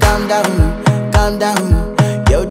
calm down, calm down.